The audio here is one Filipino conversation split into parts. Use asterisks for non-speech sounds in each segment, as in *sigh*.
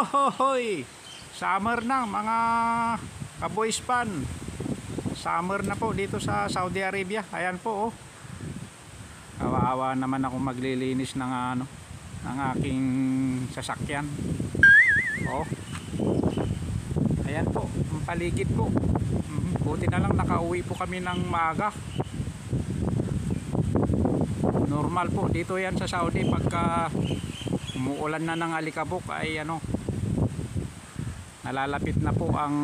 Oh, hoy. Summer na mga kaboys pan. Summer na po dito sa Saudi Arabia. Ayan po oh. Kawawa naman ako maglilinis ng ano ng aking sasakyan. Oh. Ayan po, ang paligid po. Mhm, Buti na lang nakauwi po kami ng maaga. Normal po dito yan sa Saudi pagka umuulan na ng alikabok ay ano nalalapit na po ang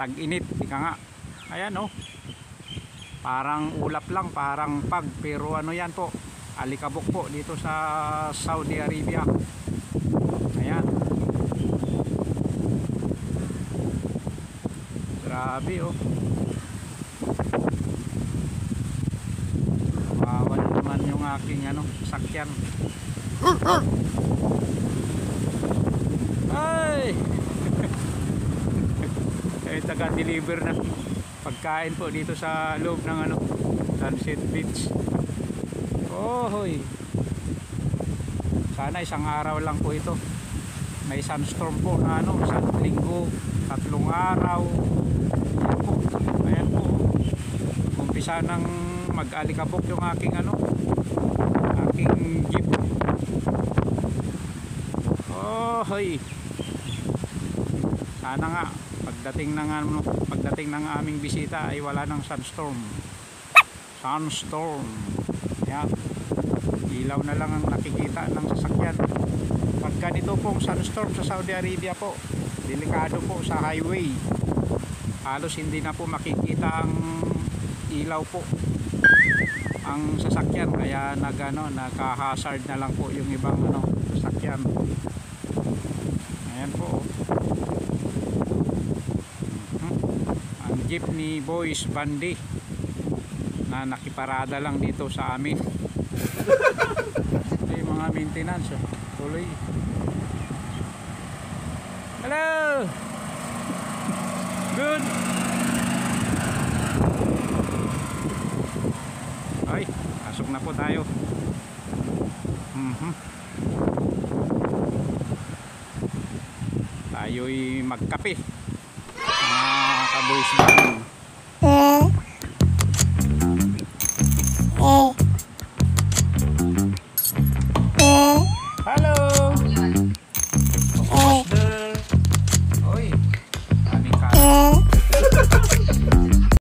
tag-init ika nga. Ayan oh. Parang ulap lang parang pag pero ano yan po alikabok po dito sa Saudi Arabia. Ayan. Grabe oh. Kawawa naman yung aking ano sakyan *laughs* ay eh taga-deliver na pagkain po dito sa loob ng ano Sunset Beach. Oh hoy sana isang araw lang po ito. May sunstorm po na ano sa linggo tatlong araw. Ayan po. Ayan po. Umpisa ng mag-alikabok yung aking ano aking jeep. Oh hoy sana nga pagdating ng ano, pagdating ng aming bisita ay wala ng sunstorm. Sunstorm. Yan. Ilaw na lang ang nakikita ng sasakyan. Pag ganito pong sunstorm sa Saudi Arabia po, delikado po sa highway. Halos hindi na po makikita ang ilaw po ang sasakyan kaya nag ano, naka-hazard na lang po yung ibang ano, sasakyan. Ayan po. oh. ang jeep ni Boys Bandi na nakiparada lang dito sa amin. Ito yung mga maintenance oh. tuloy. Hello! Good! Ay pasok na po tayo. Mhm. Tayo'y magkape I'm wasting